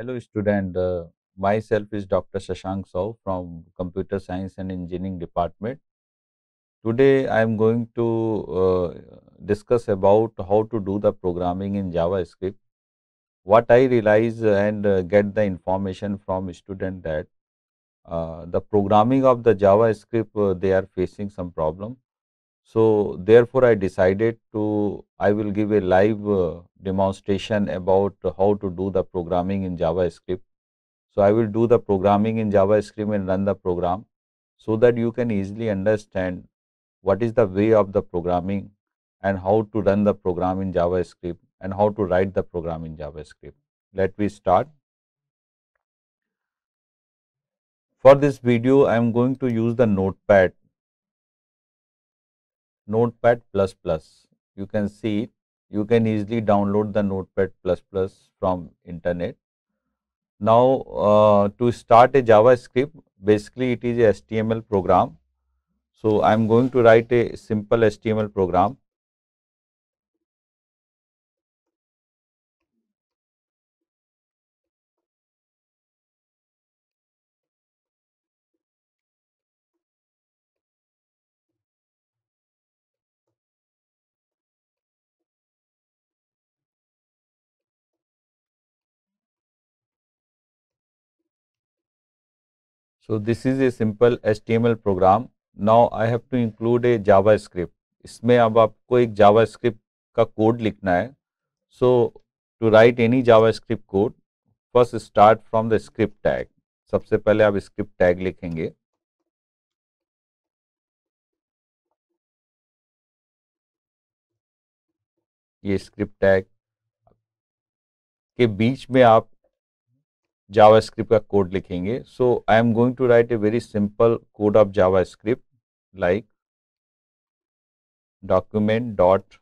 Hello student, uh, myself is Dr. Shashank Sahu from Computer Science and Engineering Department. Today I am going to uh, discuss about how to do the programming in JavaScript. What I realize and uh, get the information from student that uh, the programming of the JavaScript uh, they are facing some problem. So therefore I decided to I will give a live uh, demonstration about how to do the programming in JavaScript. So I will do the programming in JavaScript and run the program so that you can easily understand what is the way of the programming and how to run the program in JavaScript and how to write the program in JavaScript. Let me start. For this video, I am going to use the notepad, notepad plus plus. You can see. You can easily download the notepad plus plus from internet. Now, uh, to start a JavaScript, basically it is a HTML program so, I am going to write a simple HTML program. So this is a simple HTML program. Now I have to include a JavaScript. isme ab aapko ek JavaScript ka code likhna hai So to write any JavaScript code, first start from the script tag. sabse pehle aap script tag likhenge ये script tag के बीच में आप JavaScript का code लिखेंगे। So I am going to write a very simple code of JavaScript like document dot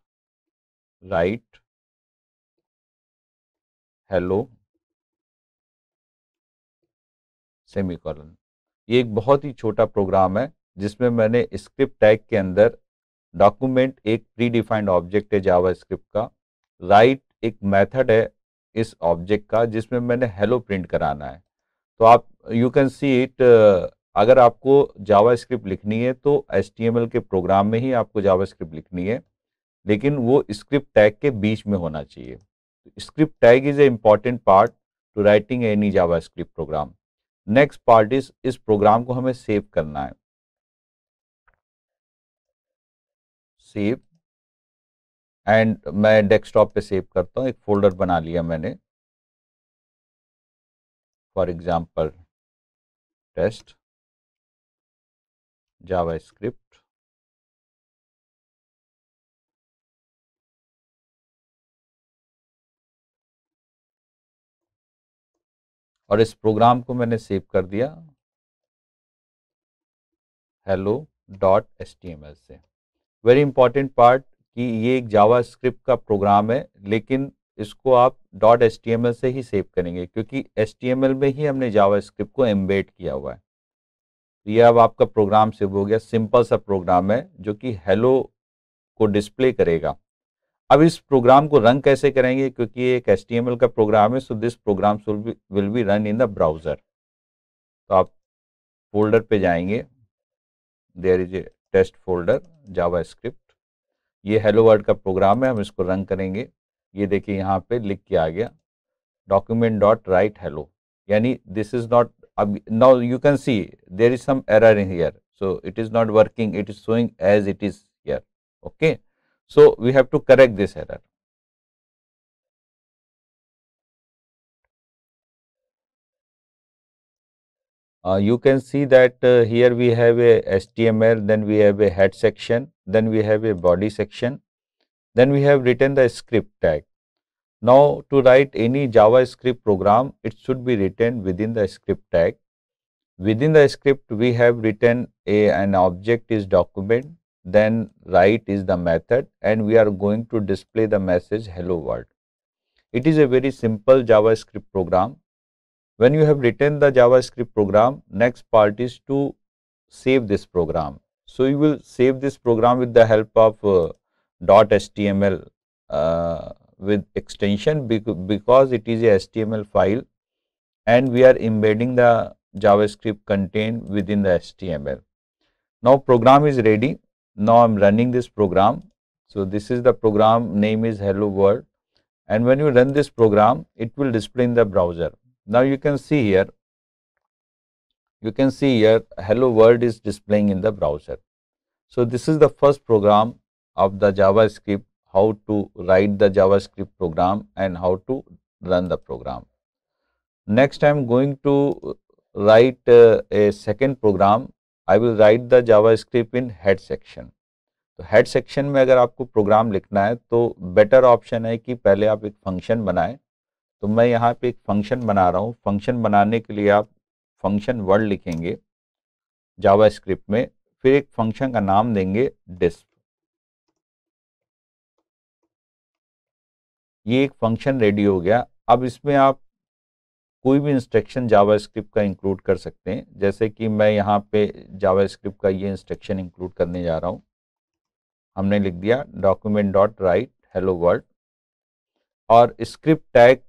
write hello semicolon ये एक बहुत ही छोटा प्रोग्राम है, जिसमें मैंने स्क्रिप्ट टैग के अंदर डॉक्यूमेंट एक प्री डिफाइंड ऑब्जेक्ट है जावा स्क्रिप्ट का। राइट एक मेथड है इस ऑब्जेक्ट का जिसमें मैंने हेलो प्रिंट कराना है। तो आप यू कैन सी इट अगर आपको जावा स्क्रिप्ट लिखनी है तो एच के प्रोग्राम में ही आपको जावा स्क्रिप्ट लिखनी है, लेकिन वो स्क्रिप्ट टैग के बीच में होना चाहिए। Script tag is a important part to writing any JavaScript program next part is इस प्रोग्राम को हमें सेव करना है। सेव एंड मैं डेस्कटॉप पे सेव करता हूँ, एक फोल्डर बना लिया मैंने। For example test JavaScript और इस प्रोग्राम को मैंने सेव कर दिया। हेलो डॉट एस से। वेरी इंपॉर्टेंट पार्ट कि ये एक जावा स्क्रिप्ट का प्रोग्राम है, लेकिन इसको आप डॉट एस से ही सेव करेंगे, क्योंकि एस में ही हमने जावा स्क्रिप्ट को एम्बेड किया हुआ है। तो ये अब आपका प्रोग्राम सेव हो गया, सिंपल सा प्रोग्राम है, जो कि हेलो को डिस्प्ले करेगा। अब इस प्रोग्राम को रन कैसे करेंगे, क्योंकि ये एक एस का प्रोग्राम है, so this program will be run in the browser. तो आप फोल्डर पे जाएँगे, there is a test folder JavaScript ये हेलो वर्ल्ड का प्रोग्राम है, हम इसको रन करेंगे। ये देखिए यहाँ पे लिख के आ गया डॉक्यूमेंट डॉट राइट हेलो यानी दिस इज़ नॉट अब now you can see there is some error in here so it is not working it is showing as it is here okay so we have to correct this error Uh, you can see that uh, here we have a HTML, then we have a head section, then we have a body section, then we have written the script tag. Now, to write any JavaScript program, it should be written within the script tag. Within the script, we have written a, an object is document, then write is the method, and we are going to display the message hello world. It is a very simple JavaScript program when you have written the JavaScript program, next part is to save this program. So, you will save this program with the help of uh, .html uh, with extension because it is a HTML file and we are embedding the JavaScript content within the HTML. Now program is ready. Now I'm running this program. So this is the program name is hello world and when you run this program it will display in the browser. Now you can see here you can see here hello world is displaying in the browser. So this is the first program of the JavaScript how to write the JavaScript program and how to run the program. Next I am going to write uh, a second program. I will write the JavaScript in head section. तो head section में अगर आपको programme लिखना है तो better option है कि पहले आप एक फ़ंक्शन बनाएँ तो मैं यहाँ पे एक फ़ंक्शन बना रहा हूँ। फ़ंक्शन बनाने के लिए आप फ़ंक्शन वर्ड लिखेंगे जावा स्क्रिप्ट में, फिर एक फ़ंक्शन का नाम देंगे डिस्प ये एक फ़ंक्शन रेडी हो गया। अब इसमें आप कोई भी इंस्ट्रक्शन जावा स्क्रिप्ट का इंक्लूड कर सकते हैं। जैसे कि मैं यहाँ पे जावा स्क्रिप्ट का ये इंस्ट्रक्शन इंक्लूड करने जा रहा हूँ। हमने लिख दिया document dot write hello world और स्क्रिप्ट टैग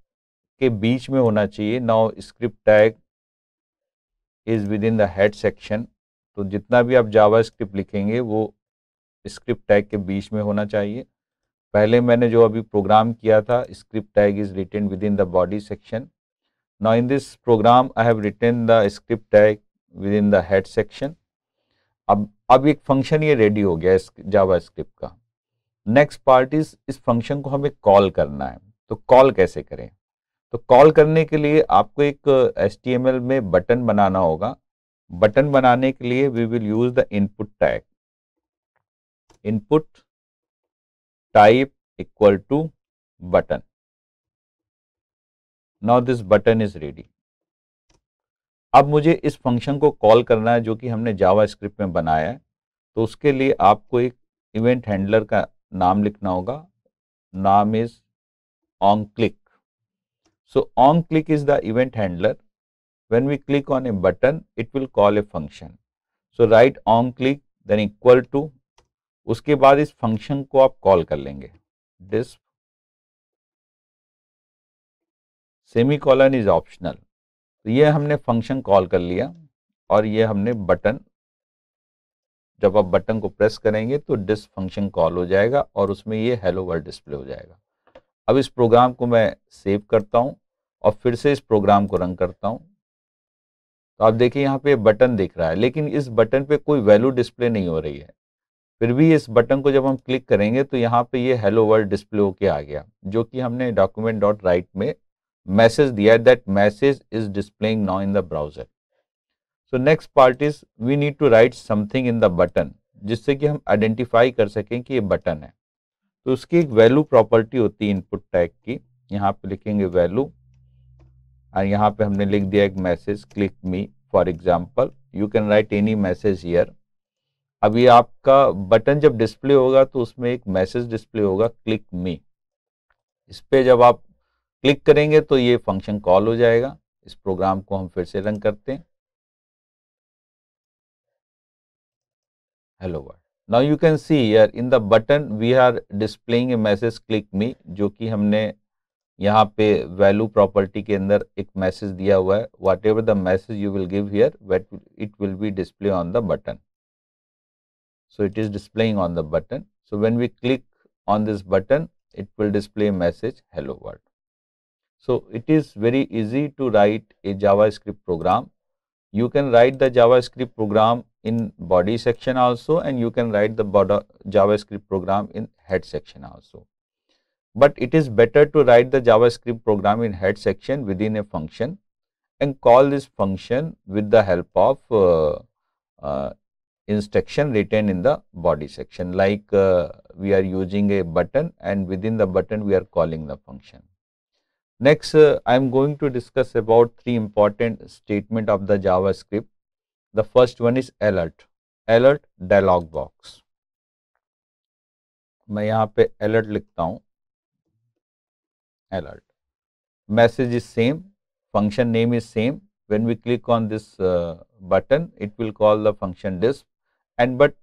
के बीच में होना चाहिए। Now script tag is within the head section तो जितना भी आप जावा स्क्रिप्ट लिखेंगे, वो स्क्रिप्ट टैग के बीच में होना चाहिए। पहले मैंने जो अभी प्रोग्राम किया था script tag is written within the body section now in this program I have written the script tag within the head section अब अब एक फ़ंक्शन ये रेडी हो गया जावा स्क्रिप्ट का। नेक्स्ट पार्ट इज़ इस फ़ंक्शन को हमें कॉल करना है। तो कॉल कैसे करें? तो कॉल करने के लिए आपको एक एच में बटन बनाना होगा। बटन बनाने के लिए we will use the input tag input type equal to button now this button is ready अब मुझे इस फ़ंक्शन को कॉल करना है जो कि हमने जावा स्क्रिप्ट में बनाया है। तो उसके लिए आपको एक इवेंट हैंडलर का नाम लिखना होगा। नाम is on click so on click is the event handler when we click on a button, it will call a function. So write on click, then equal to, उसके बाद इस फ़ंक्शन को आप कॉल कर लेंगे. This semicolon is optional तो ये हमने फ़ंक्शन कॉल कर लिया और ये हमने बटन जब आप बटन को प्रेस करेंगे तो डिस फ़ंक्शन कॉल हो जाएगा और उसमें ये हेलो वर्ल्ड डिस्प्ले हो जाएगा. अब इस प्रोग्राम को मैं सेव करता हूँ और फिर से इस प्रोग्राम को रन करता हूँ। तो आप देखिए यहाँ पे बटन दिख रहा है, लेकिन इस बटन पे कोई वैल्यू डिस्प्ले नहीं हो रही है। फिर भी इस बटन को जब हम क्लिक करेंगे तो यहाँ पे ये हेलो वर्ल्ड डिस्प्ले होके आ गया, जो कि हमने डॉक्यूमेंट डॉट राइट में मैसेज दिया है that message is displaying now in the browser so next part is we need to write something in the button जिससे कि हम आइडेंटिफाई कर सकें कि ये बटन है। तो उसकी एक वैल्यू प्रॉपर्टी होती है इनपुट टैग की। यहाँ पे लिखेंगे वैल्यू और यहाँ पे हमने लिख दिया एक message click me for example you can write any message here अभी आपका बटन जब डिस्प्ले होगा तो उसमें एक मैसेज डिस्प्ले होगा क्लिक मी इस पर जब आप क्लिक करेंगे तो ये फ़ंक्शन कॉल हो जाएगा। इस प्रोग्राम को हम फिर से रन करते हैं। Hello word now you can see here in the button we are displaying A message click मी जो कि हमने यहाँ पे वैल्यू प्रॉपर्टी के अंदर एक मैसेज दिया हुआ है वाट ever the message you will give here wait it will be display on the button so it is displaying on the button so when we click on this button it will display a message hello world so it is very easy to write a javascript program you can write the javascript program in body section also and you can write the javascript program in head section also but it is better to write the JavaScript program in head section within a function and call this function with the help of uh, uh, instruction written in the body section like uh, we are using a button and within the button we are calling the function. Next uh, I am going to discuss about three important statement of the JavaScript. The first one is alert, alert dialog box. मैं यहाँ पे alert लिखता हूँ alert. Message is same, function name is same. When we click on this uh, button, it will call the function disp and but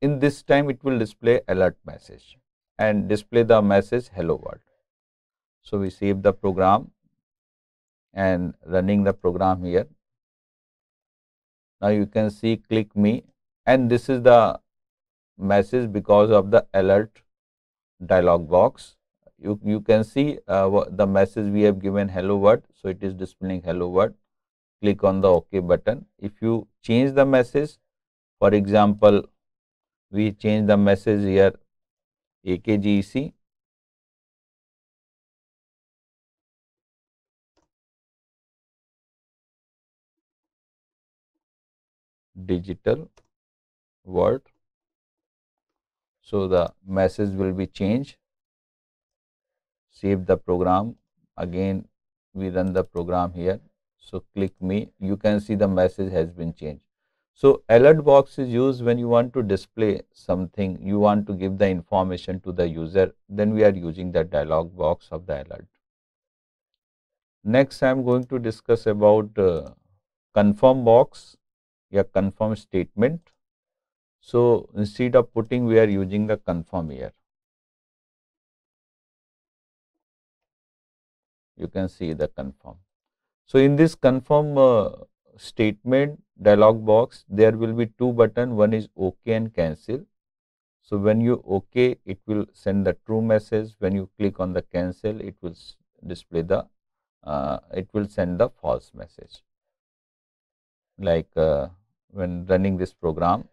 in this time it will display alert message and display the message hello world. So we save the program and running the program here. Now you can see click me and this is the message because of the alert dialog box. You, you can see uh, the message we have given hello world. So, it is displaying hello world. Click on the OK button. If you change the message, for example, we change the message here AKGEC digital word. So, the message will be changed, save the program again we run the program here. So, click me you can see the message has been changed. So, alert box is used when you want to display something you want to give the information to the user then we are using the dialog box of the alert. Next I am going to discuss about uh, confirm box a confirm statement. So, instead of putting we are using the confirm here. You can see the confirm. So, in this confirm uh, statement dialog box there will be two button one is OK and cancel. So, when you OK it will send the true message when you click on the cancel it will display the uh, it will send the false message like uh, when running this program.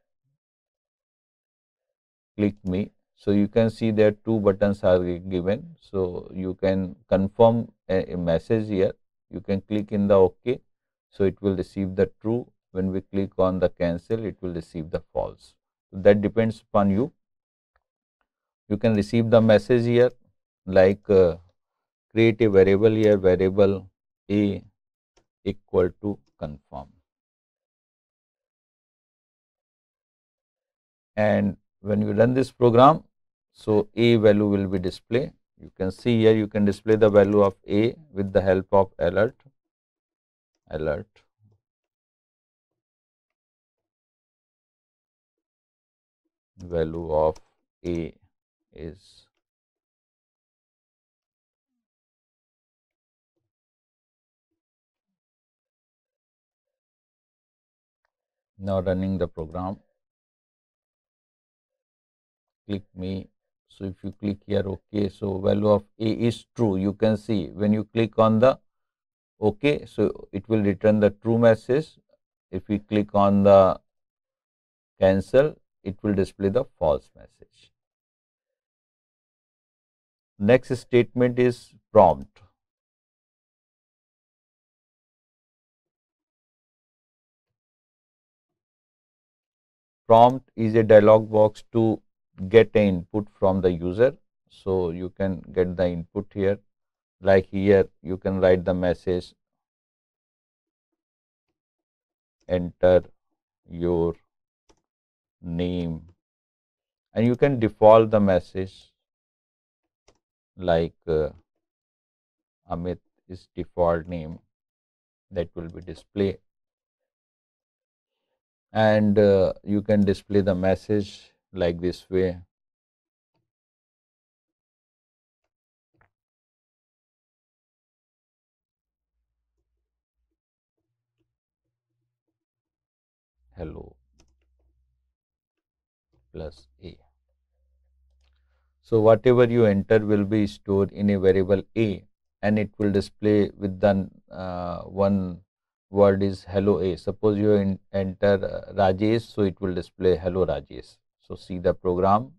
Click me. So you can see there two buttons are given. So you can confirm a, a, message here. You can click in the ok so it will receive the true. When we click on the cancel it will receive the false. So that depends upon you. You can receive the message here like uh, create a variable here. Variable a equal to confirm and when you run this program so a value will be displayed you can see here you can display the value of a with the help of alert. Alert. Value of a is now running the program click me. So, if you click here OK, so value of A is true. You can see when you click on the OK, so it will return the true message. If we click on the cancel, it will display the false message. Next statement is prompt. Prompt is a dialog box to get an input from the user. So, you can get the input here. Like here you can write the message. Enter your name. And you can default the message. Like uh, Amit is default name that will be displayed. And uh, you can display the message like this way hello plus a. So, whatever you enter will be stored in a variable a and it will display with the uh, one word is hello a. Suppose you enter uh, Rajesh, so it will display hello Rajesh. So, see the program.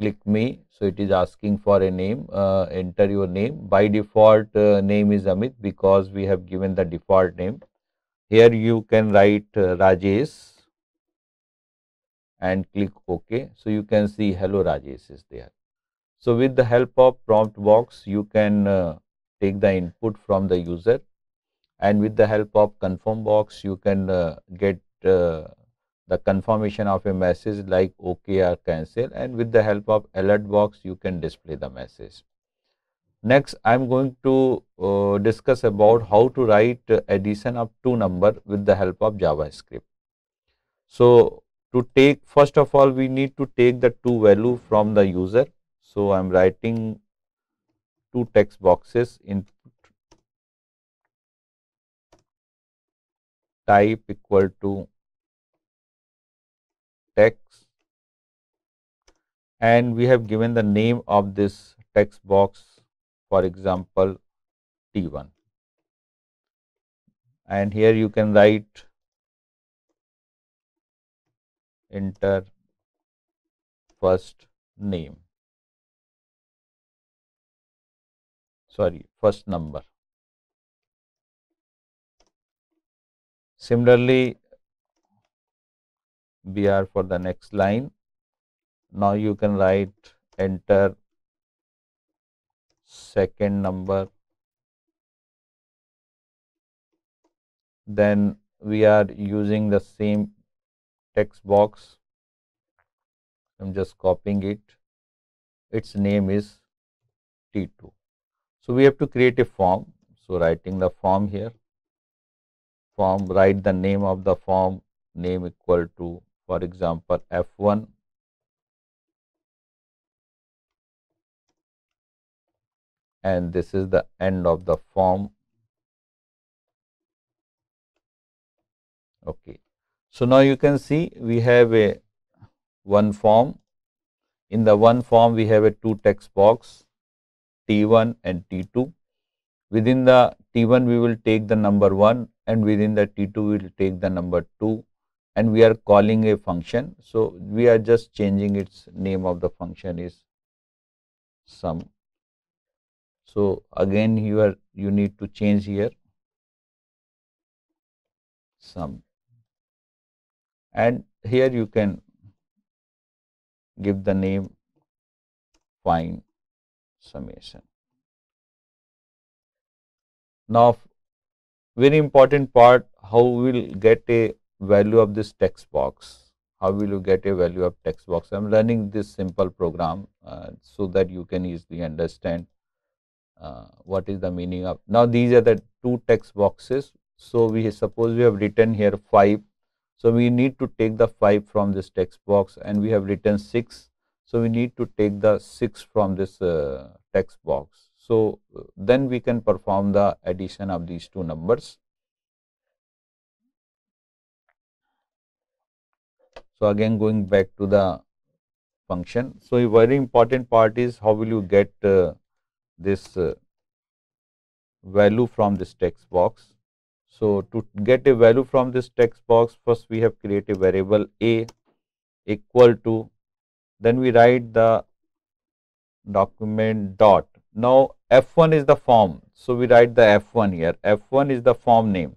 Click me. So, it is asking for a name. Uh, enter your name. By default, uh, name is Amit because we have given the default name. Here you can write uh, Rajesh and click OK. So, you can see hello Rajesh is there. So, with the help of prompt box, you can uh, take the input from the user and with the help of confirm box you can uh, get uh, the confirmation of a message like OK or cancel and with the help of alert box you can display the message. Next I am going to uh, discuss about how to write addition of two number with the help of JavaScript. So to take first of all we need to take the two value from the user. So, I am writing two text boxes in type equal to text. And we have given the name of this text box for example T1 and here you can write enter first name. Sorry first number similarly br for the next line. Now you can write enter second number. Then we are using the same text box. I'm just copying it. Its name is T2 so we have to create a form. So writing the form here form write the name of the form name equal to for example F1 and this is the end of the form. Okay. So now you can see we have a one form. In the one form we have a two text box t1 and t2 within the t1 we will take the number 1 and within the t2 we will take the number 2 and we are calling a function. So we are just changing its name of the function is sum. So again you are you need to change here. Sum. And here you can give the name find summation. Now, very important part how we will get a value of this text box. How will you get a value of text box? I am running this simple program uh, so that you can easily understand uh, what is the meaning of. Now, these are the two text boxes. So, we suppose we have written here 5 so, we need to take the 5 from this text box and we have written 6. So, we need to take the 6 from this uh, text box. So, then we can perform the addition of these two numbers. So, again going back to the function. So, a very important part is how will you get uh, this uh, value from this text box. So, to get a value from this text box first we have created a variable a equal to then we write the document dot. Now, F1 is the form. So, we write the F1 here F1 is the form name.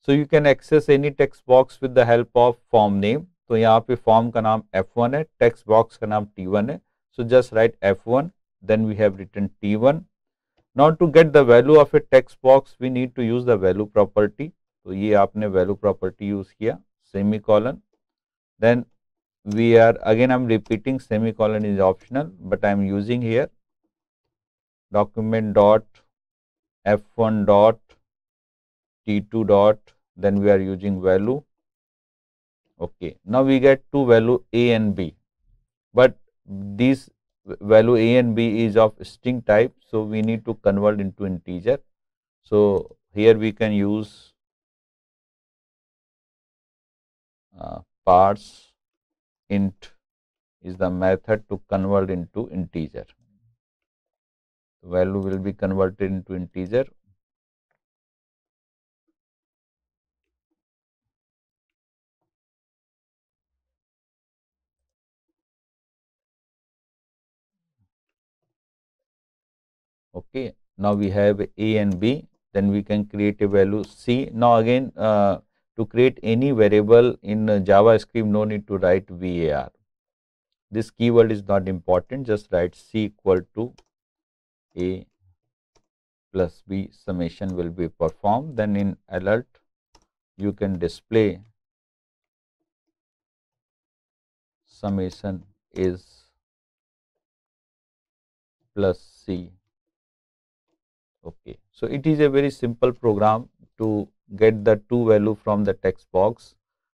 So, you can access any text box with the help of form name. तो यहाँ पे form का नाम F1 है text box का नाम T1 है so just right F1 then we have written T1 Now to get the value of a text box we need to use the value property. तो ये आपने value property use किया semicolon. Then we are again I am repeating semicolon is optional but I am using here document dot f1 dot t2 dot then we are using value okay now we get two value a and b but these value a and b is of string type. So, we need to convert into integer. So, here we can use uh, parse int is the method to convert into integer. Value will be converted into integer. Okay now we have a and b then we can create a value c. Now again uh, to create any variable in uh, javascript no need to write var. This keyword is not important just write c equal to a plus b summation will be performed. Then in alert you can display summation is plus c. Okay. So it is a very simple program to get the two value from the text box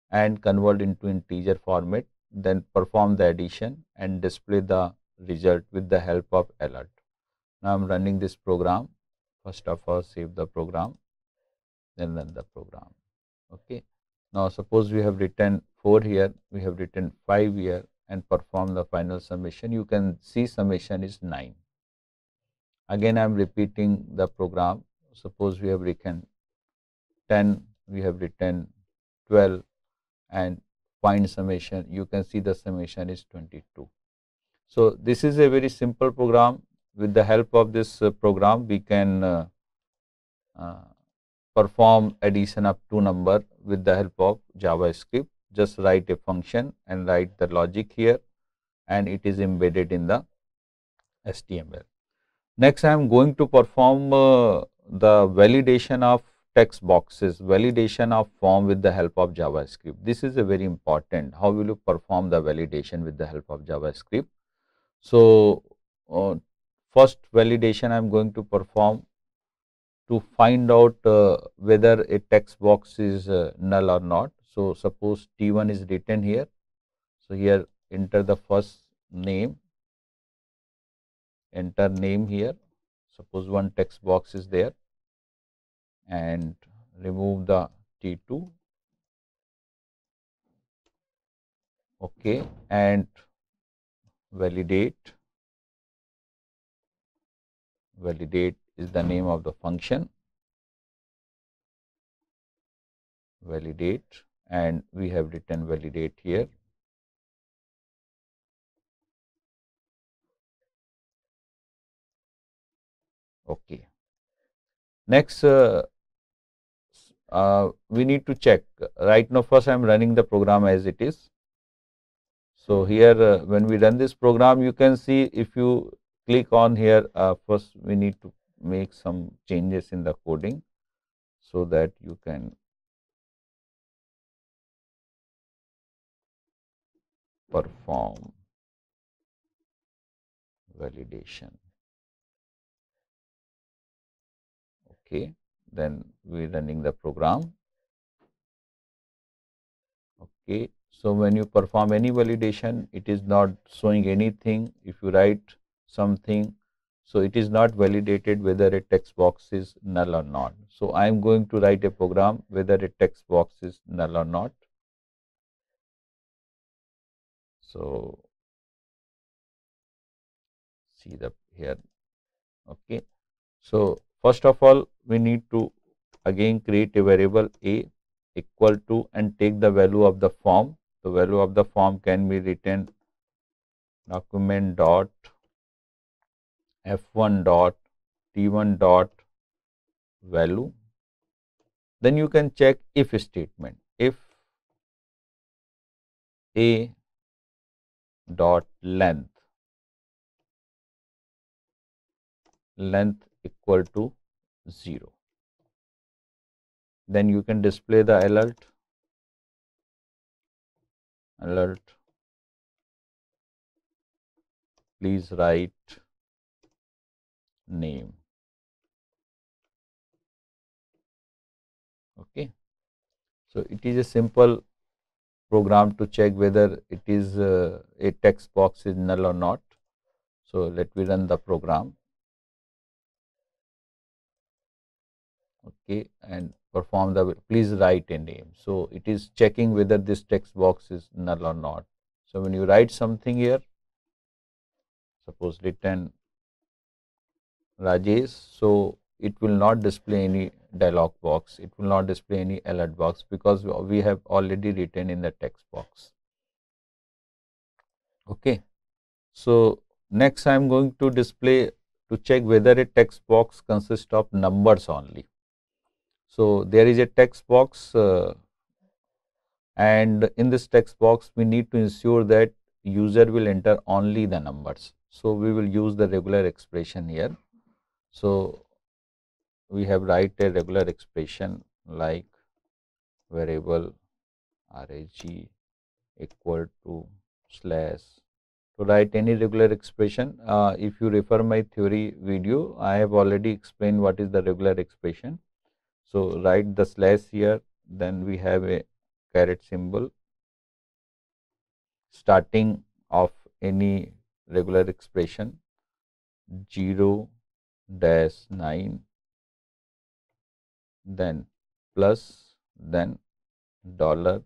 and convert into integer format then perform the addition and display the result with the help of alert. Now, I am running this program. First of all, save the program, then run the program. Okay. Now, suppose we have written 4 here, we have written 5 here and perform the final summation. You can see summation is 9. Again, I am repeating the program. Suppose we have written 10, we have written 12 and find summation. You can see the summation is 22. So, this is a very simple program. With the help of this uh, program, we can uh, uh, perform addition of two number with the help of JavaScript. Just write a function and write the logic here and it is embedded in the HTML. Next, I am going to perform uh, the validation of text boxes, validation of form with the help of JavaScript. This is a very important. How will you perform the validation with the help of JavaScript? So, uh, first validation I am going to perform to find out uh, whether a text box is uh, null or not. So, suppose T1 is written here. So, here enter the first name, enter name here. Suppose one text box is there and remove the T2 okay and validate validate is the name of the function. Validate and we have written validate here. Okay. Next uh, uh, we need to check. Right now first I am running the program as it is. So, here uh, when we run this program you can see if you click on here uh, first we need to make some changes in the coding so that you can perform validation. Okay, then we are running the program. Okay, so, when you perform any validation, it is not showing anything. If you write something, so it is not validated whether a text box is null or not. So, I am going to write a program whether a text box is null or not. So, see the here. Okay. So, first of all, we need to again create a variable a equal to and take the value of the form the value of the form can be written document dot f1 dot t1 dot value. Then you can check if statement if a dot length. Length equal to 0 then you can display the alert. Alert. Please write name okay so it is a simple program to check whether it is uh, a text box is null or not so let me run the program okay and perform the please write a name. So, it is checking whether this text box is null or not. So, when you write something here suppose written Rajesh. So, it will not display any dialog box, it will not display any alert box because we have already written in the text box. Okay. So, next I am going to display to check whether a text box consists of numbers only. So, there is a text box uh, and in this text box we need to ensure that user will enter only the numbers. So, we will use the regular expression here. So, we have write a regular expression like variable rag equal to slash to write any regular expression. Uh, if you refer my theory video, I have already explained what is the regular expression. So, write the slash here then we have a caret symbol starting of any regular expression 0 dash 9 then plus then dollar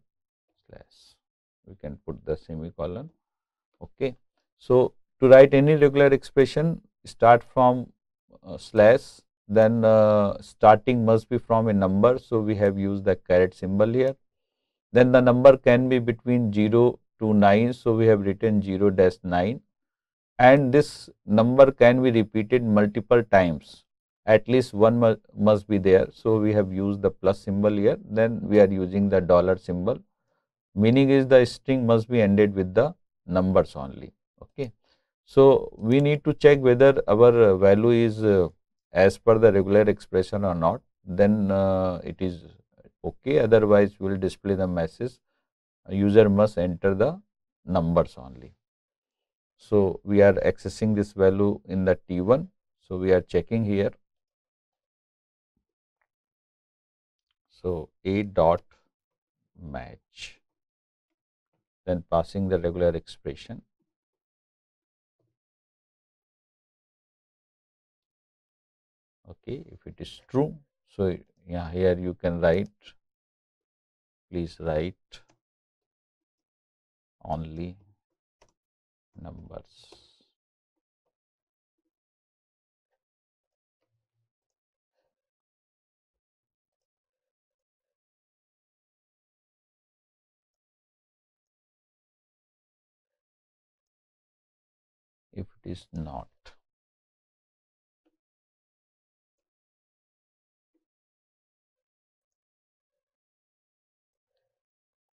slash. We can put the semicolon. Okay. So to write any regular expression start from uh, slash then uh, starting must be from a number. So we have used the caret symbol here. Then the number can be between 0 to 9 so we have written 0 dash 9 and this number can be repeated multiple times. At least one mu must be there. So we have used the plus symbol here. Then we are using the dollar symbol. Meaning is the string must be ended with the numbers only. Okay. So we need to check whether our value is uh, as per the regular expression or not. Then uh, it is okay. Otherwise we will display the message user must enter the numbers only so we are accessing this value in the t1 so we are checking here. So a dot match. Then passing the regular expression. Okay if it is true so yeah here you can write. Please write only numbers if it is not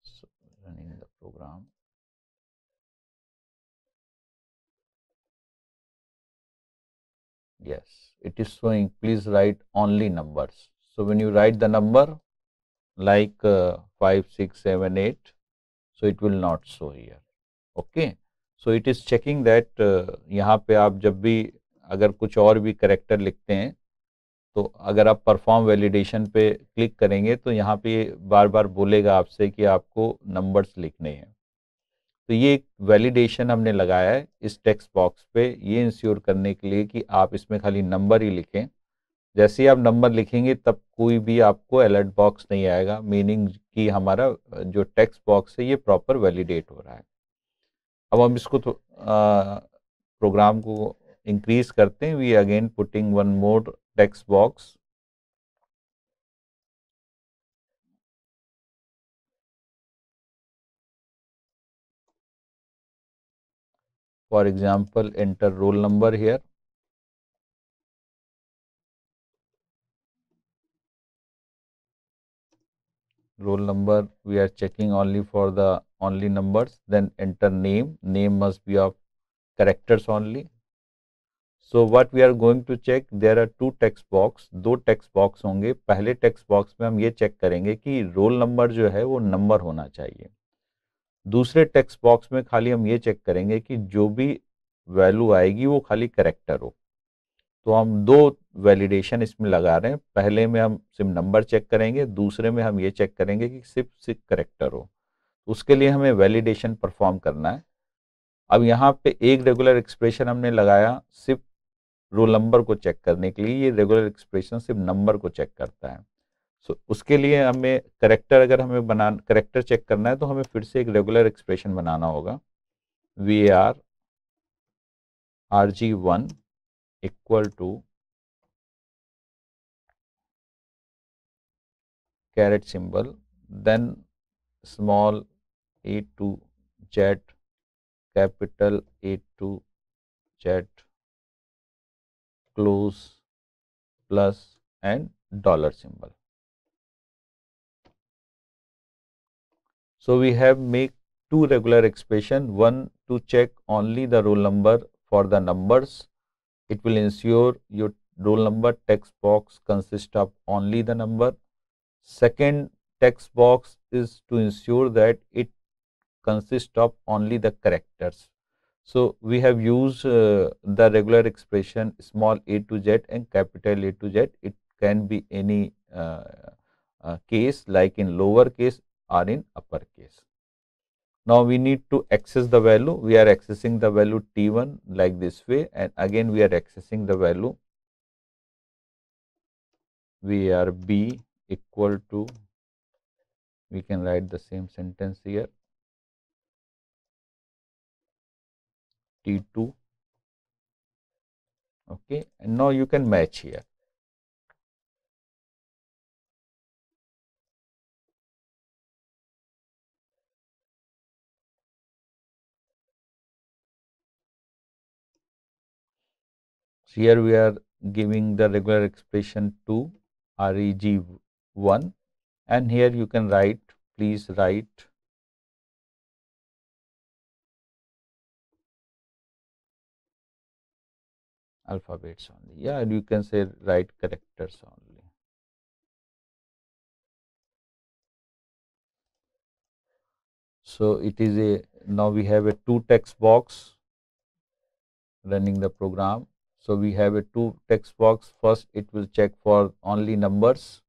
so running the program. Yes, it is showing please write only numbers. So, when you write the number like uh, 5, 6, 7, 8, so it will not show here. Okay. So, it is checking that uh, यहाँ पे आप जब भी अगर कुछ और भी character लिखते हैं तो अगर आप परफॉर्म वैलिडेशन पे क्लिक करेंगे तो यहाँ पे बार बार बोलेगा आपसे कि आपको नंबर्स लिखने हैं तो ये एक वैलिडेशन हमने लगाया है इस टेक्स्ट बॉक्स पे ये इंश्योर करने के लिए कि आप इसमें खाली नंबर ही लिखें। जैसे ही आप नंबर लिखेंगे तब कोई भी आपको अलर्ट बॉक्स नहीं आएगा मीनिंग कि हमारा जो टेक्स्ट बॉक्स है ये प्रॉपर वैलिडेट हो रहा है। अब हम इसको तो आ, प्रोग्राम को इंक्रीज करते हैं। We again putting one more text box for example enter roll number here roll number we are checking only for the only numbers then enter name name must be of characters only so what we are going to check there are two text box दो text box होंगे पहले text box में हम ये check करेंगे कि roll number जो है वो नंबर होना चाहिए दूसरे टेक्स्ट बॉक्स में खाली हम ये चेक करेंगे कि जो भी वैल्यू आएगी वो खाली करेक्टर हो। तो हम दो वैलिडेशन इसमें लगा रहे हैं। पहले में हम सिर्फ़ नंबर चेक करेंगे, दूसरे में हम ये चेक करेंगे कि सिर्फ़ सिर्फ़ करेक्टर हो। उसके लिए हमें वैलिडेशन परफॉर्म करना है। अब यहाँ पे एक रेगुलर एक्सप्रेशन हमने लगाया, सिर्फ़ रोल नंबर को चेक करने के लिए। ये रेगुलर एक्सप्रेशन सिर्फ़ नंबर को चेक करता है। सो so, उसके लिए हमें करेक्टर अगर हमें बना करेक्टर चेक करना है तो हमें फिर से एक रेगुलर एक्सप्रेशन बनाना होगा we are R G one equal to caret symbol then small A to Z capital A to Z close plus and dollar symbol. So we have make two regular expression, one to check only the roll number for the numbers. It will ensure your roll number text box consists of only the number. Second text box is to ensure that it consists of only the characters so we have used uh, the regular expression small a to z and capital A to z. It can be any uh, uh, case like in lower case or in upper case. now we need to access the value. We are accessing the value t1 like this way and again we are accessing the value we are b equal to we can write the same sentence here t2 okay and now you can match here here we are giving the regular expression to reg1 and here you can write please write. Alphabets only. Yeah and you can say write characters only. So it is a now we have a two text box running the program so we have a two text box. First it will check for only numbers.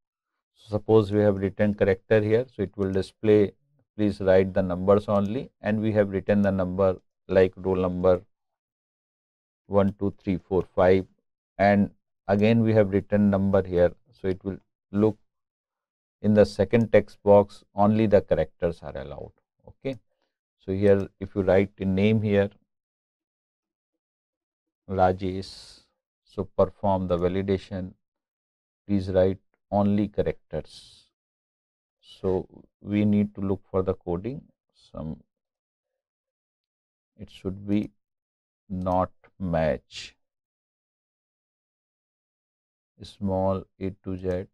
Suppose we have written character here. So it will display please write the numbers only. And we have written the number like roll number 1 2 3 4 5 and again we have written number here. So it will look in the second text box only the characters are allowed. Okay. So here if you write a name here Rajesh so perform the validation. Please write only characters. So we need to look for the coding. Some it should be not match. Small a to z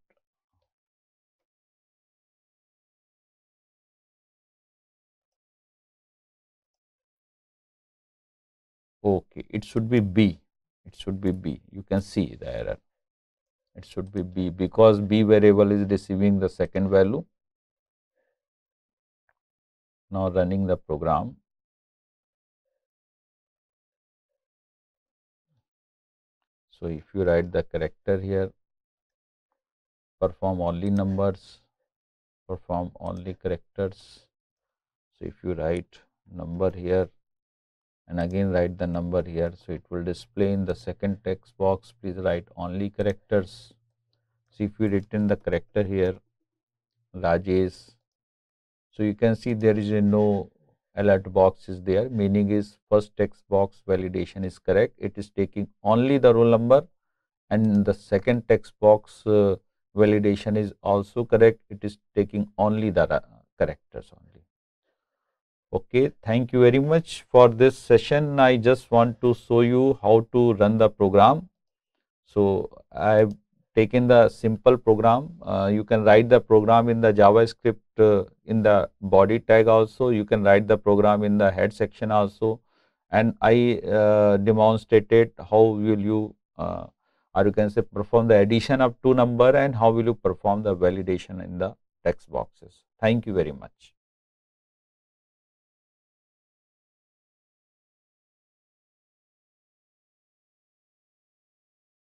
okay it should be b. It should be b. You can see the error. It should be b because b variable is receiving the second value now running the program. So, if you write the character here, perform only numbers, perform only characters. So, if you write number here and again write the number here, so it will display in the second text box, please write only characters. So, if you written the character here, Rajesh, so you can see there is a no alert box is there. Meaning is first text box validation is correct. It is taking only the roll number. And the second text box uh, validation is also correct. It is taking only the characters only okay thank you very much for this session i just want to show you how to run the program so i have taken the simple program. Uh, you can write the program in the JavaScript uh, in the body tag also. You can write the program in the head section also. And I uh, demonstrated how will you uh, or you can say perform the addition of two number and how will you perform the validation in the text boxes. Thank you very much.